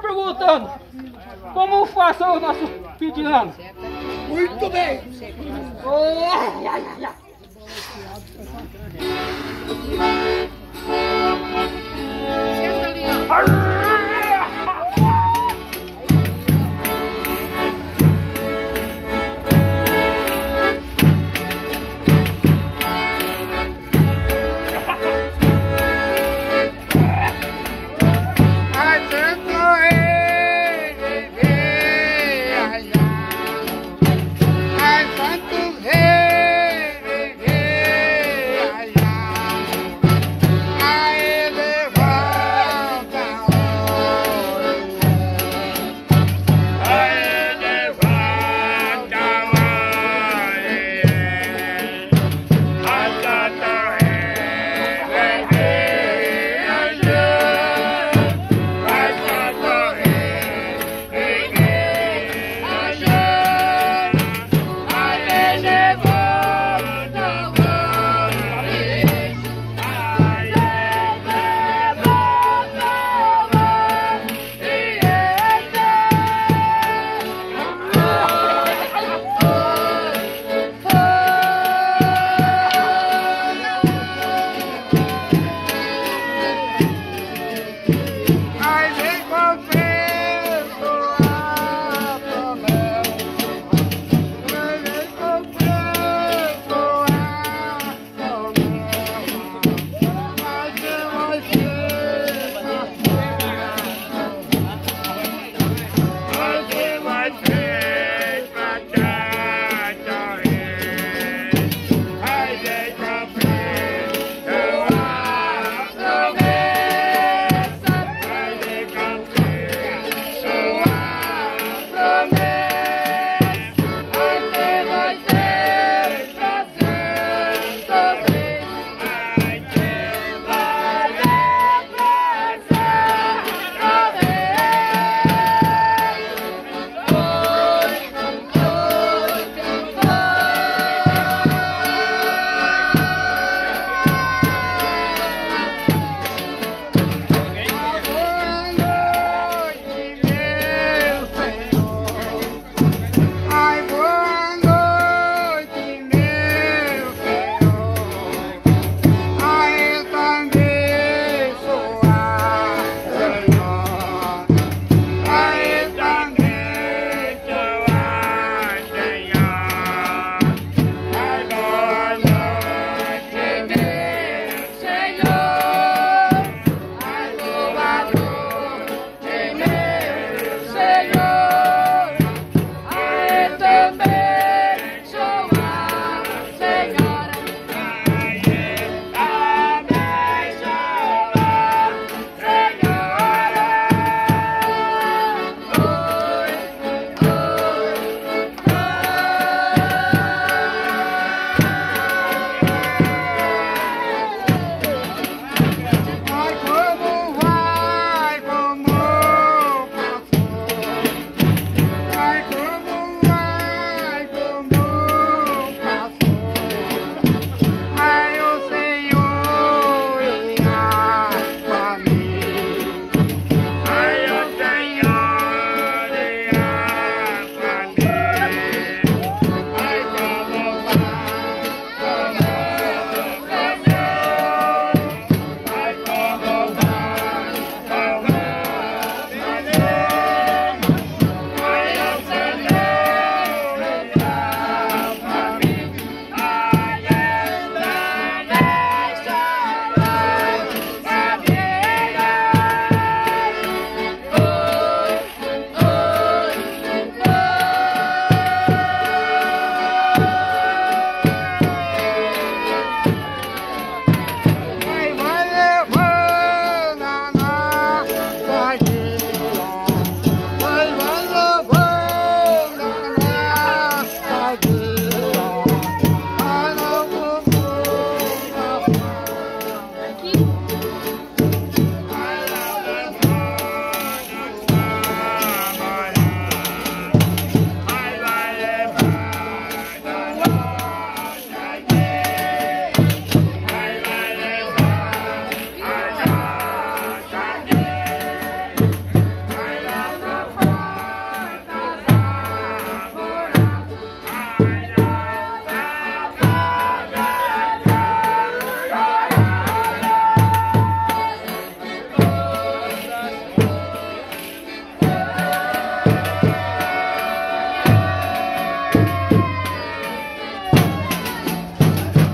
perguntando como façam os nossos fim de ano. Muito bem! Oh, ai, ai, ai. Senta ali, ó. Thank you.